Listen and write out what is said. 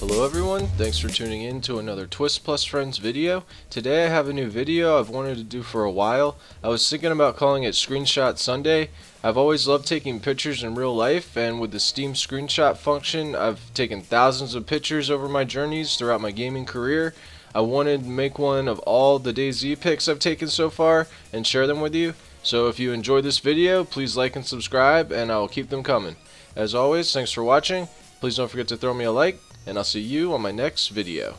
Hello everyone, thanks for tuning in to another Twist Plus Friends video. Today I have a new video I've wanted to do for a while. I was thinking about calling it Screenshot Sunday. I've always loved taking pictures in real life and with the Steam screenshot function I've taken thousands of pictures over my journeys throughout my gaming career. I wanted to make one of all the DayZ pics I've taken so far and share them with you. So if you enjoyed this video, please like and subscribe and I will keep them coming. As always, thanks for watching. Please don't forget to throw me a like and I'll see you on my next video.